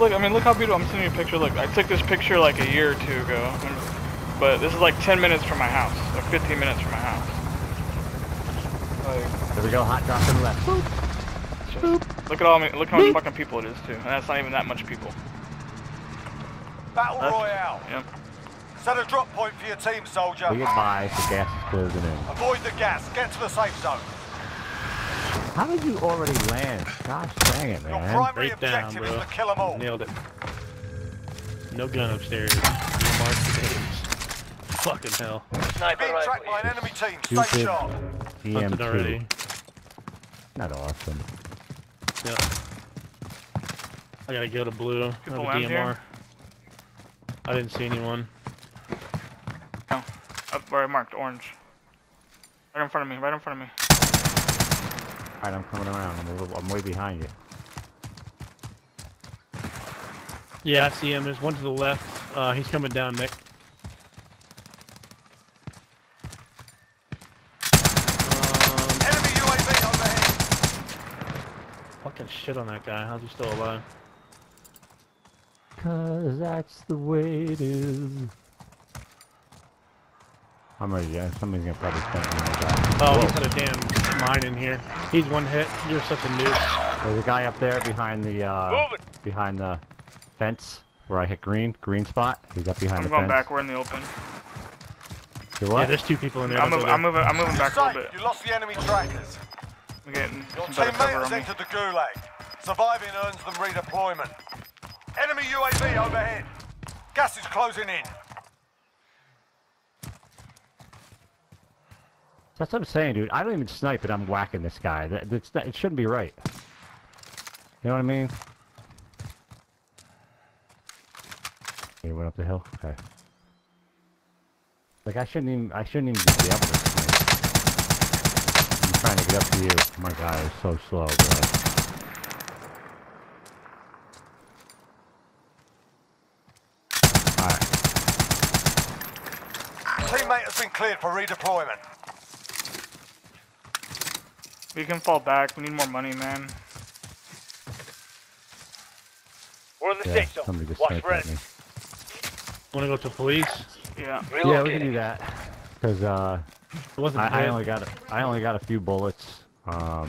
look, I mean, look how beautiful. I'm sending you a picture. Look, I took this picture like a year or two ago, but this is like 10 minutes from my house, like 15 minutes from my house. Like, There we go, hot drop to the left. Boop. it's just- look at all, me- look how many fucking people it is too, and that's not even that much people. Battle That's- Royale. Yep. Set a drop point for your team, soldier. We get by, the gas is closing in. Avoid the gas. Get to the safe zone. How did you already land? Gosh dang it, Your man. primary Right down, objective bro. is to kill them all. Nailed it. No gun upstairs. You mark the days. Fucking hell. Being tracked by an enemy team. Stay Stupid sharp. Hunted already. EM2. Not awesome. Yeah. I gotta go to blue. I People have a land here? DMR. I didn't see anyone. No, up where I marked orange. Right in front of me. Right in front of me. Alright, I'm coming around. I'm, a little, I'm way behind you. Yeah, I see him. There's one to the left. Uh, he's coming down, Nick. Um, Enemy UAV overhead. fucking shit on that guy. How's he still alive? Cause that's the way it is. I'm ready, yeah. Somebody's gonna probably spend me like that. Oh, he's got a damn mine in here. He's one hit. You're such a noob. There's a guy up there behind the uh behind the fence where I hit green, green spot. He's up behind I'm the going fence. back. We're in the open. You Yeah, there's two people in there. I'm, That's mov- over I'm moving. I'm moving back a little bit. You lost the enemy trackers. I'm getting Your some better teammate has entered the gulag. Surviving earns them redeployment. Enemy UAV overhead. Gas is closing in. That's what I'm saying, dude. I don't even snipe and I'm whacking this guy. That, that's not, it shouldn't be right. You know what I mean? He went up the hill. Okay. Like I shouldn't even. I shouldn't even be snipe. I'm trying to get up to you. My God, it's so slow, bro. Teammate has been cleared for redeployment. We can fall back. We need more money, man. We're in the Yeah, safe zone. somebody just Watch sniped for at enemies. Want to go to police? Yeah. Yeah, we can do that. Cause uh, It wasn't I, I only got a, I only got a few bullets um,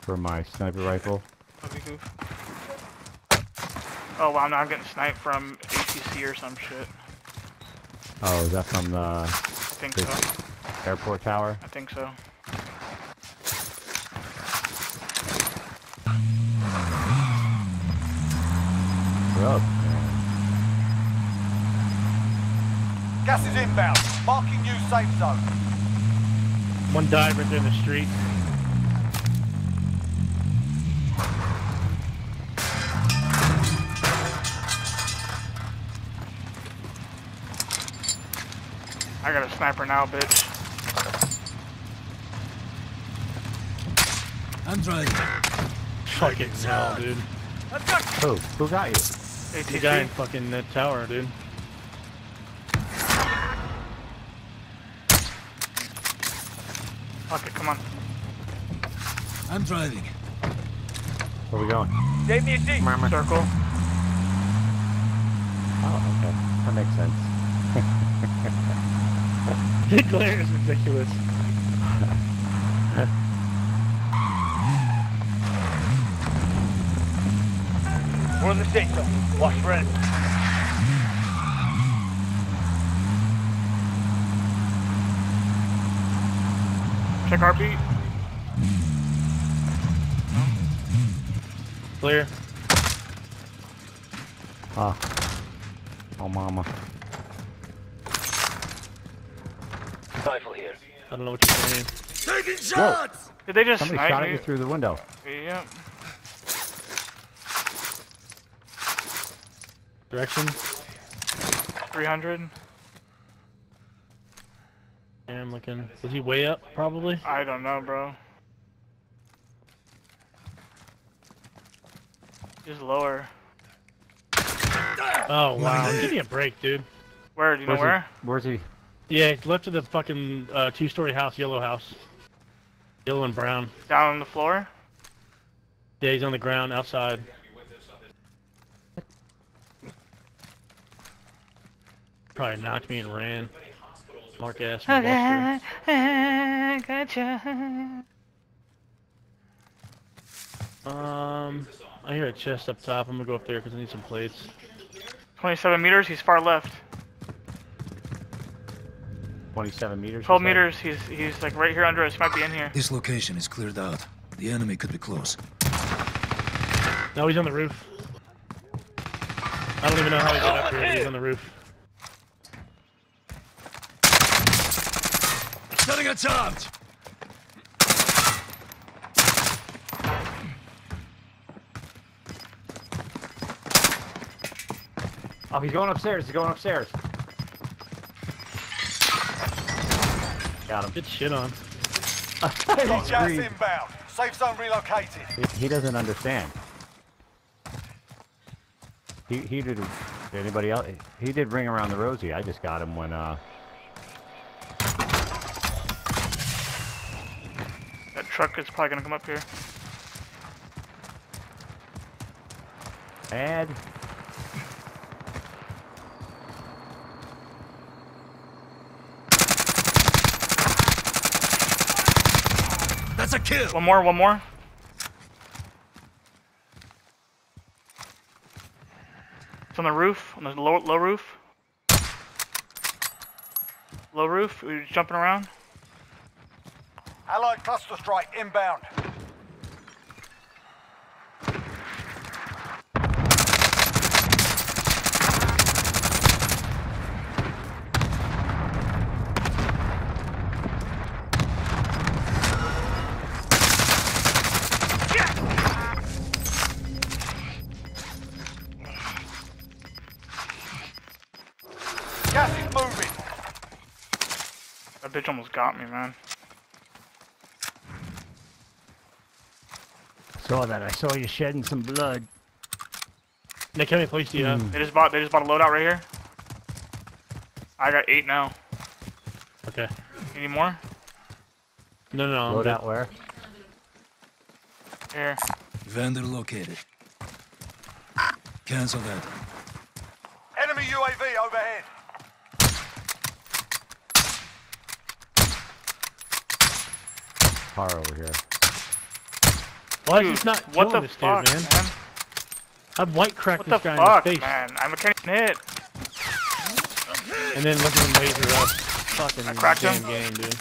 for my sniper rifle. Love you, Goof. Oh wow, now I'm getting sniped from ATC or some shit. Oh, is that from the I think Good. so. airport tower? I think so. Bro, Gas is inbound. Marking new safe zone. One died right there in the street. I got a sniper now, bitch. I'm driving. Fucking hell, dude. who? Who got you? The guy in fucking that tower, dude. Fuck it, come on. I'm driving. Where are we going? Save me a. Circle. Oh, okay. That makes sense. The glare is ridiculous. We're in the safe zone. Watch for enemies. Check our beat. Clear. Oh. Oh, mama. Rifle here. I don't know what you're saying. Taking shots! Did they just Somebody shot at you through the window. Yep. Direction? 300. Yeah, I'm looking. Was he way up, probably? I don't know, bro. Just lower. Oh, wow. Give me a break, dude. Where? Do you know where? He, where's he? Yeah, it's left of the fucking uh, two-story house, yellow house. Yellow and brown. Down on the floor? Yeah, he's on the ground outside. Probably knocked me and ran. Mark ass. and Buster. Okay, gotcha. Um, I hear a chest up top. I'm gonna go up there because I need some plates. 27 meters, he's far left. 27 meters. 12 you said? meters, he's he's like right here under us. He might be in here. This location is cleared out. The enemy could be close. No, he's on the roof. I don't even know how he got up here. He's on the roof. Setting a charge! Oh, he's going upstairs. He's going upstairs. Got him. Good shit on. Got he, gas inbound. Safe zone relocated. He- he doesn't understand. He he did. Anybody else? He did ring around the rosy. I just got him when uh. Truck is probably gonna come up here. Ed. That's a kill! One more, one more. It's on the roof, on the low, low roof. Low roof, we're jumping around. Allied cluster strike inbound. Gas is moving. That bitch almost got me, man. Saw that. I saw you shedding some blood. Nick, how many plates do you have? They just bought, they just bought a loadout right here. I got eight now. Okay. Any more? No, no, no. I'm Load good. out where? Here. Vendor located. Cancel that. Enemy UAV overhead. Car over here. Why is Dude, this not what the this fuck, dude, man? I've white cracked What this guy fuck, in the face, man? I'm a can't hit. and then look at him laser up. Fucking I cracked damn him? game, dude.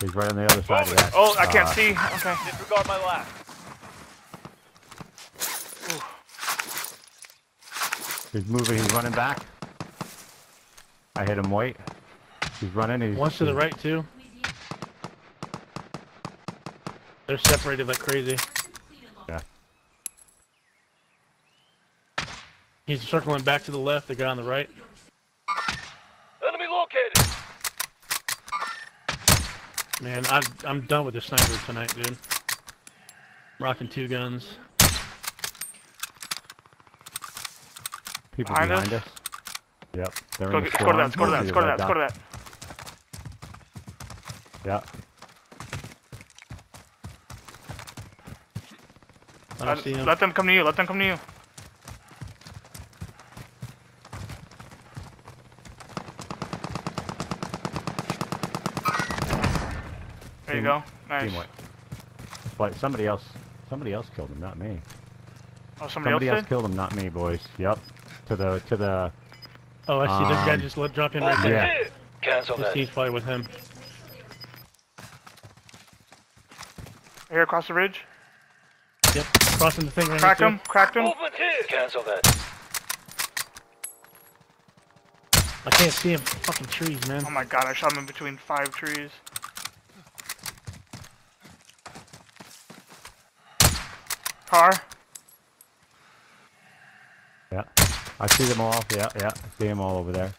He's right on the other side of that. Oh, I can't uh, see. Okay. Disregard my last. He's moving. He's running back. I hit him white. He's running. He's, One's to the right too. They're separated like crazy. Yeah. He's circling back to the left. The guy on the right. Enemy located. Man, I'm I'm done with the sniper tonight, dude. Rocking two guns. People Behind behind, us? us. Yep. They're Go, in the get- go to that, storm. go to that, See go to that, red go to that. Yeah. I don't Let, see him. let them come to you, let them come to you. There you go. Nice. Team white. But somebody else. Somebody else killed him, not me. Oh, somebody, Somebody else else killed him, not me, boys. Yep. To the to the. Oh, I see. this guy Um, just let drop in right there. Yeah. Cancel This that. team's probably with him. Here across the ridge. Yep. Crossing the thing right Cracked here. him, cracked him. Movement here. Cancel that. I can't see him. Fucking trees, man. Oh my god, I shot him in between five trees. Car. Yeah. I see them all. Yeah, yeah. I see them all over there.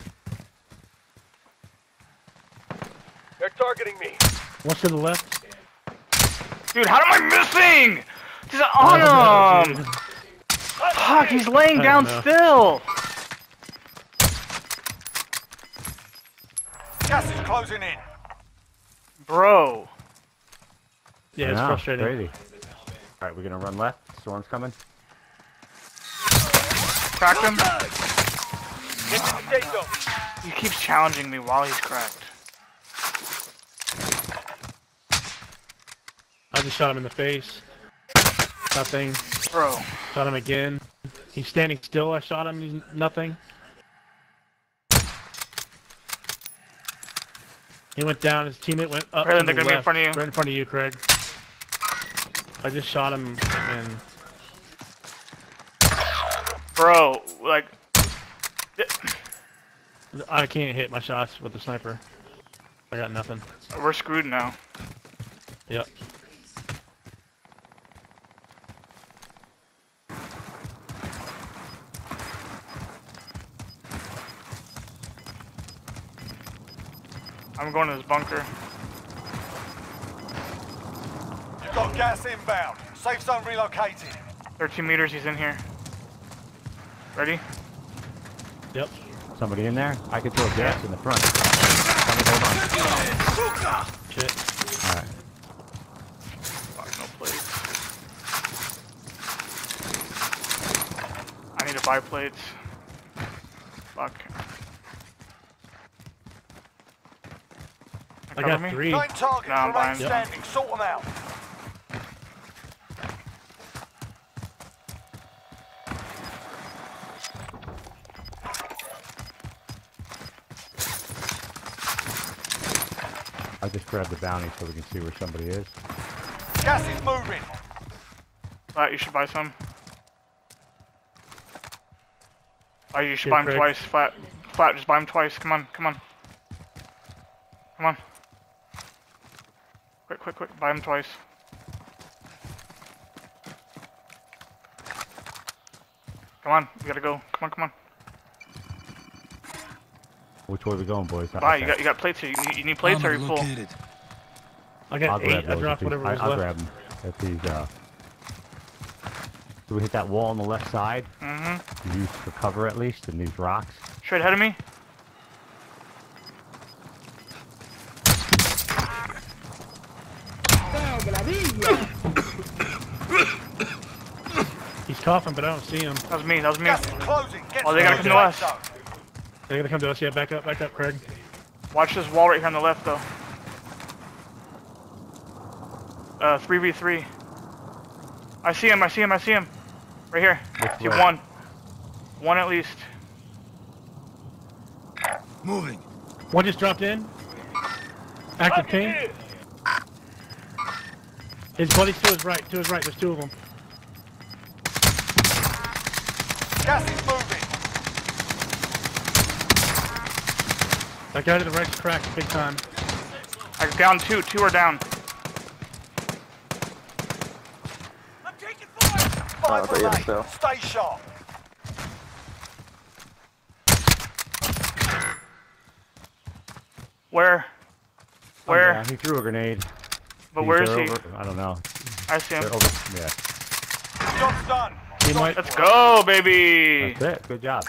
They're targeting me. What's to the left? Dude, how am I missing? He's on oh, him! Fuck, he's laying down know. still! Gas is closing in. Bro. Yeah, it's know, frustrating. Crazy. All right, we're gonna run left. Storm's coming. Cracked him. Get to the safe zone. He keeps challenging me while he's cracked. I just shot him in the face. Nothing. Bro, Shot him again. He's standing still. I shot him. He's nothing. He went down. His teammate went up. Brandon, to they're gonna be in front of you. Right in front of you, Craig. I just shot him and bro, like, I can't hit my shots with the sniper. I got nothing. we're screwed now. Yep. I'm going to this bunker. You've got gas inbound. Safe zone relocated. 13 meters, he's in here. Ready? Yep. Somebody in there? I can throw gas in the front. Hold on. Shit. Alright. Fuck, no plates. I need to buy plates. Fuck. I Cover got me? three. Nine targets Nah, I'm remain fine. Yep. standing. Sort them out. I just grabbed the bounty so we can see where somebody is. Gas is moving. Flat, you should buy some. Oh, you should Here, buy them twice. Flat, flat, just buy them twice. Come on, come on. Come on. Quick, quick, quick. Buy them twice. Come on, we gotta go. Come on, come on. Which way are we going, boys? Buy. You got, you got plates here. You need, you need plates or are Armor you full? located. I I'll got grab eight. I dropped whatever was I, I'll left. grab them. If these, uh... Do we hit that wall on the left side? Mm-hmm. Use for cover at least, and these rocks? Straight ahead of me. He's coughing, but I don't see him. That was me. That was me. Gas closing. Get Oh, they to gotta the come to safe us. zone. They're gonna come to us. Yeah, back up, back up, Craig. Watch this wall right here on the left, though. Uh, 3v3. I see him, I see him, I see him. Right here. Which See one. One at least. Moving. One just dropped in. Active team. His buddy's to his right. To his right. There's two of them. Gas is moving. That guy to the right's cracked big time. I down two. Two are down. Five oh, remain. Stay sharp. Where? Oh, where? Yeah, he threw a grenade. But These where is he? over- I don't know. I see him. Over... Yeah. Job's done. He might. Let's go, baby! That's it. Good job.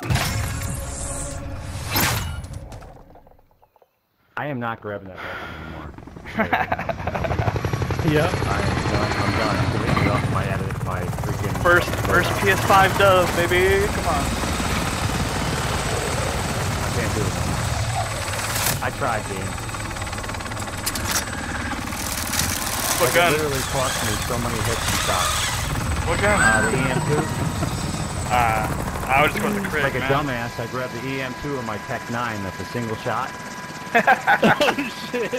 I am not grabbing that weapon anymore. Yep. I am done. I'm done. I'm deleting it off my edit, my freaking... First, first PS5 dub, baby. Come on. I can't do it. I tried, game. What It gun? literally cost me so many hits and shots. What gun? Uh, the EM2. Uh, I was just going to the crit, Like a man. dumbass, I grabbed the EM2 of my Tech 9 that's a single shot. oh shit.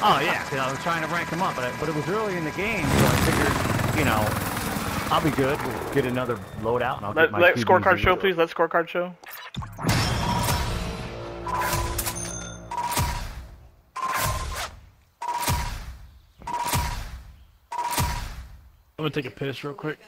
Oh yeah, 'cause I was trying to rank him up, but, I, but it was early in the game, so I figured, you know, I'll be good. We'll get another loadout, and I'll Let, get my let scorecard show, please. Let scorecard show. I'm gonna take a piss real quick.